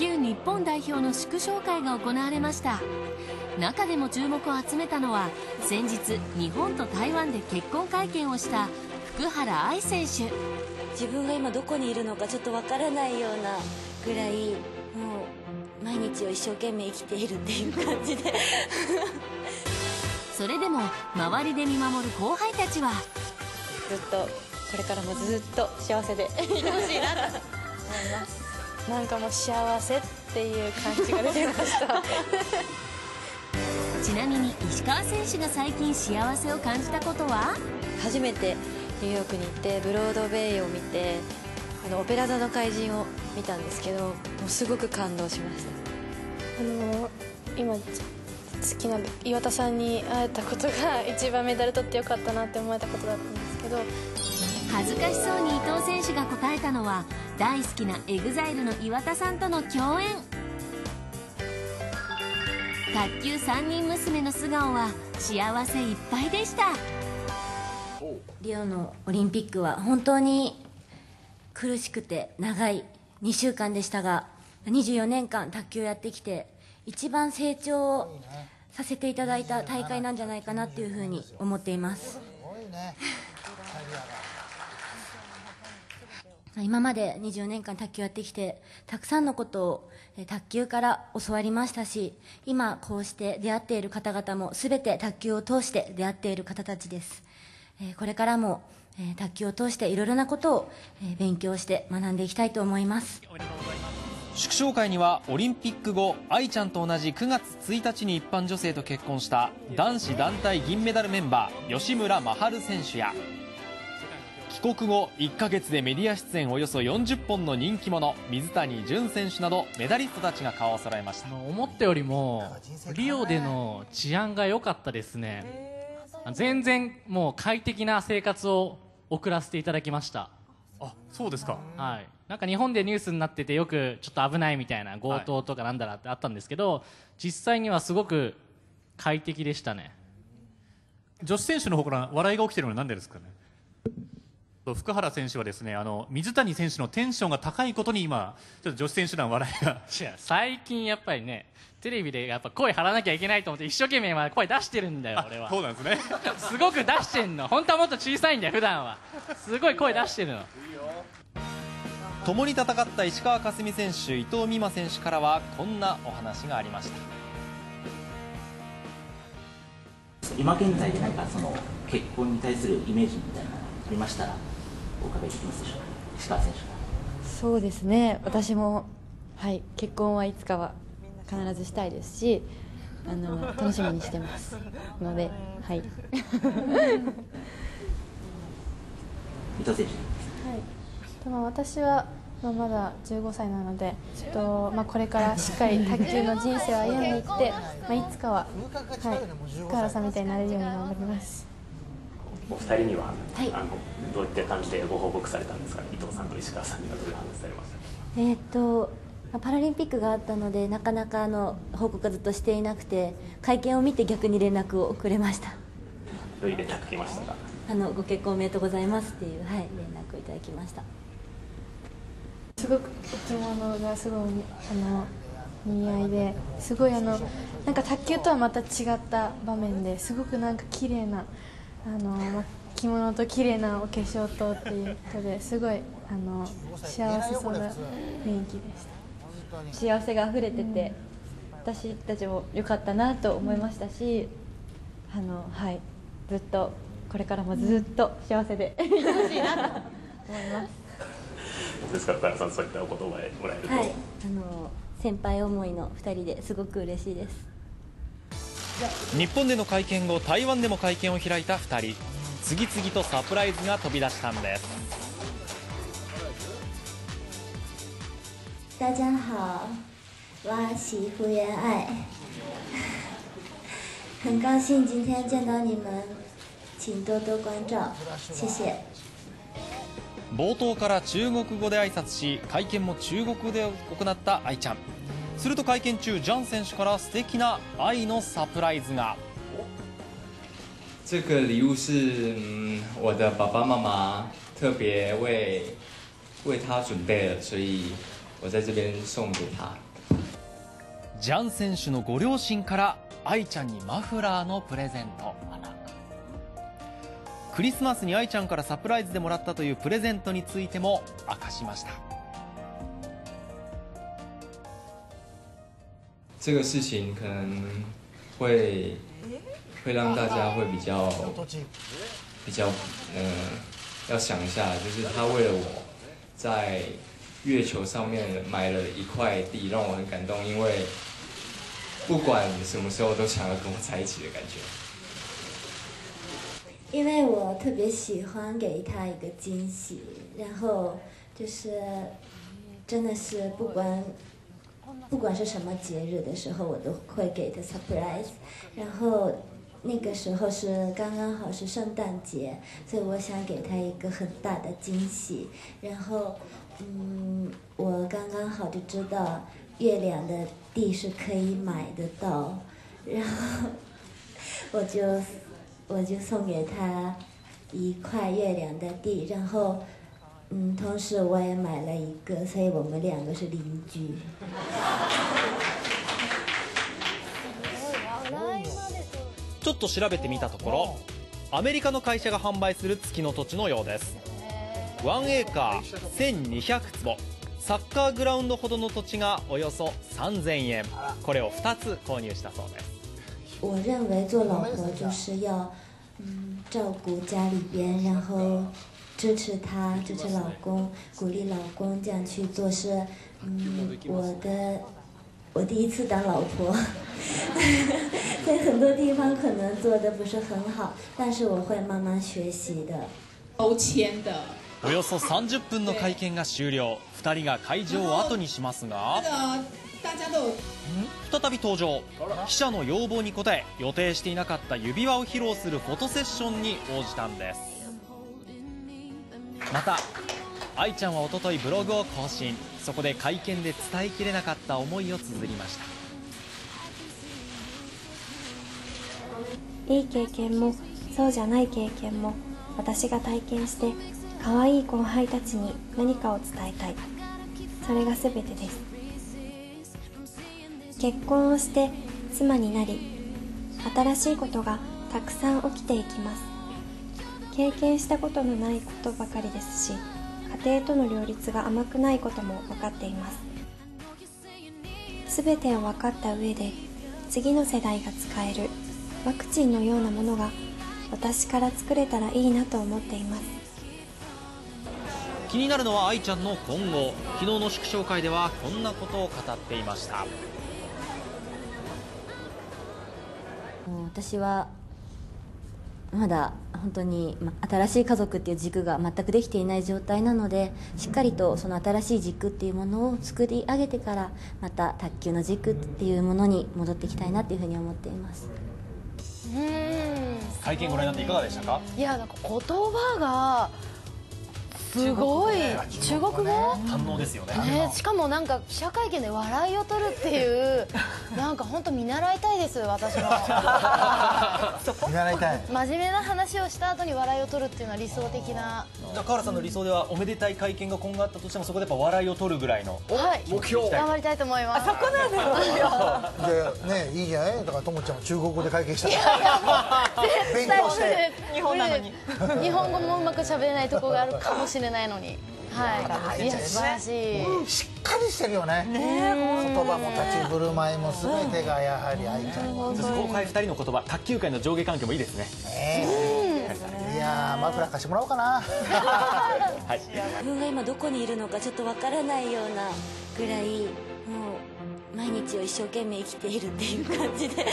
球日本代表の祝勝会が行われました。中でも注目を集めたのは先日日本と台湾で結婚会見をした福原愛選手。自分が今どこにいるのかちょっとわからないようなぐらいもう毎日を一生懸命生きているっていう感じで。それでも周りで見守る後輩たちは。ずっとこれからもずっと幸せでいてほしいなと思いますなんかもう幸せっていう感じが出てました。ちなみに石川選手が最近幸せを感じたことは？初めてニューヨークに行ってブロードウェイを見てあのオペラ座の怪人を見たんですけどもうすごく感動しました。あの今好きな岩田さんに会えたことが一番メダル取ってよかったなって思えたことだったんですけど。恥ずかしそうに伊藤選手が答えたのは大好きな EXILE の岩田さんとの共演。卓球3人娘の素顔は幸せいっぱいでした。リオのオリンピックは本当に苦しくて長い2週間でしたが24年間卓球やってきて一番成長をさせていただいた大会なんじゃないかなっていうふうに思っています今まで24年間卓球やってきてたくさんのことを卓球から教わりましたし今こうして出会っている方々も全て卓球を通して出会っている方たちです。これからも卓球を通していろいろなことを勉強して学んでいきたいと思います。祝勝会にはオリンピック後愛ちゃんと同じ9月1日に一般女性と結婚した男子団体銀メダルメンバー吉村真晴選手や帰国後1ヶ月でメディア出演およそ40本の人気者水谷隼選手などメダリストたちが顔を揃えました。思ったよりもリオでの治安が良かったですね。全然もう快適な生活を送らせていただきました。あそうですか。はい。なんか日本でニュースになっててよくちょっと危ないみたいな強盗とかなんだらってあったんですけど、実際にはすごく快適でしたね。女子選手の方から笑いが起きてるのは何でですかね福原選手はですねあの水谷選手のテンションが高いことに今ちょっと女子選手団笑いが。いや最近やっぱりねテレビでやっぱ声張らなきゃいけないと思って一生懸命今声出してるんだよ俺は。そうなんですね。すごく出してんの。本当はもっと小さいんだよ普段は。すごい声出してるの。共に戦った石川佳純選手伊藤美誠選手からはこんなお話がありました。今現在でなんかその結婚に対するイメージみたいなりましたらお伺いできますでしょうか石川選手からそうですね。私も、はい、結婚はいつかは必ずしたいですしあの楽しみにしてますので、はい、伊藤選手。はい、でも私は、まあ、まだ15歳なのでちょっと、まあ、これからしっかり卓球の人生を歩んでいって、まあ、いつかは、はい、福原さんみたいになれるように頑張ります。お二人には、あのどういった感じでご報告されたんですか、伊藤さんと石川さんにはどういう話されました？か。えーっとまあパラリンピックがあったのでなかなかあの報告はずっとしていなくて会見を見て逆に連絡をくれましたどういう連絡来ましたか？あのご結婚おめでとうございますっていう、はい、連絡をいただきましたすごくお着物がすごいあの似合いですごいあのなんか卓球とはまた違った場面ですごくなんか綺麗なあの、ま、着物と綺麗なお化粧とっていうことですごいあの幸せそうな雰囲気でした幸せが溢れてて、私たちも良かったなと思いましたし、あのはい、ずっとこれからもずっと幸せでいてほしいなと思います。ですから、福原さん、そういったお言葉をもらえると。はいあの先輩思いの2人ですごく嬉しいです日本での会見後台湾でも会見を開いた2人。次々とサプライズが飛び出したんです。大家好，我是胡言爱，很高兴今天见到你们，请多多关照，谢谢。冒頭から中国語で挨拶し会見も中国語で行った愛ちゃんすると会見中ジャン選手から素敵な愛のサプライズが。这个礼物是嗯我的爸爸妈妈特别为为他准备的，所以我在这边送给他。ジャン選手のご両親から愛ちゃんにマフラーのプレゼント。クリスマスに愛ちゃんからサプライズでもらったというプレゼントについても明かしました这个事情可能会会让大家会比较比较嗯、要想一下，就是他为了我在月球上面买了一块地，让我很感动，因为不管什么时候都想要跟我在一起的感觉。因为我特别喜欢给他一个惊喜，然后就是真的是不管不管是什么节日的时候，我都会给他 surprise。然后那个时候是刚刚好是圣诞节，所以我想给他一个很大的惊喜。然后嗯，我刚刚好就知道月亮的地是可以买得到，然后我就。我就送给他一块月亮的地，然后，嗯，同时我也买了一个，所以我们两个是邻居。ちょっと調べてみたところアメリカの会社が販売する月の土地のようです。1エーカー1200坪。サッカーグラウンドほどの土地がおよそ3000円。これを2つ購入したそうです。我认为做老婆就是要，嗯，照顾家里边，然后支持他，支持老公，鼓励老公这样去做事。嗯，我的，我第一次当老婆，在很多地方可能做的不是很好，但是我会慢慢学习的。抽签的。およそ30分の会見が終了。2人が会場を後にしますが。再び登場。記者の要望に応え予定していなかった指輪を披露するフォトセッションに応じたんですまた愛ちゃんはおとといブログを更新。そこで会見で伝えきれなかった思いを綴りました。いい経験もそうじゃない経験も私が体験して可愛い後輩たちに何かを伝えたい。それが全てです。結婚をして妻になり新しいことがたくさん起きていきます。経験したことのないことばかりですし家庭との両立が甘くないことも分かっています。全てを分かった上で次の世代が使えるワクチンのようなものが私から作れたらいいなと思っています。気になるのは愛ちゃんの今後。昨日の祝勝会ではこんなことを語っていました。私はまだ本当に新しい家族っていう軸が全くできていない状態なのでしっかりとその新しい軸っていうものを作り上げてからまた卓球の軸っていうものに戻っていきたいなっていうふうに思っています。会見ご覧になっていかがでしたか？いやなんか言葉がすごい。中国語？堪能ですよね。ねしかもなんか記者会見で笑いを取るっていう なんか本当見習いたいです私も 見習いたい。真面目な話をした後に笑いを取るっていうのは理想的な。川原さんの理想ではおめでたい会見が今後あったとしてもそこでやっぱ笑いを取るぐらいのはい。目標。頑張りたいと思います。そこなんだじゃあねいいじゃない？だからともちゃんも中国語で会見したら。勉強して。日本なのに。日本語もうまく喋れないとこがあるかもしれないのに。はい。い。や素晴らしいしっかりしてるよね。言葉も立ち振る舞いも全てがやはり愛ちゃんそして後輩2人の言葉卓球界の上下関係もいいですねいやマフラー貸してもらおうかな。自分が今どこにいるのかちょっとわからないようなぐらいもう毎日を一生懸命生きているっていう感じで。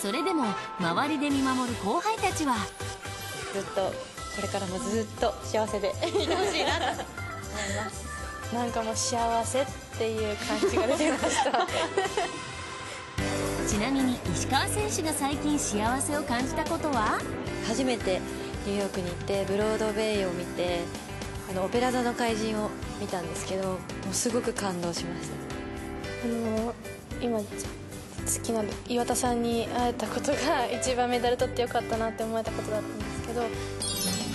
それでも周りで見守る後輩たちは。ずっとこれからもずっと幸せでいてほしいなと思います。なんかもう幸せっていう感じが出てました。ちなみに石川選手が最近幸せを感じたことは？初めてニューヨークに行ってブロードウェイを見てあのオペラ座の怪人を見たんですけどもうすごく感動しました。あの今好きな岩田さんに会えたことが一番メダル取ってよかったなって思えたことだったんですけど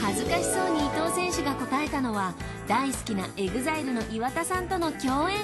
恥ずかしそうに伊藤選手が答えたのは大好きな EXILE の岩田さんとの共演。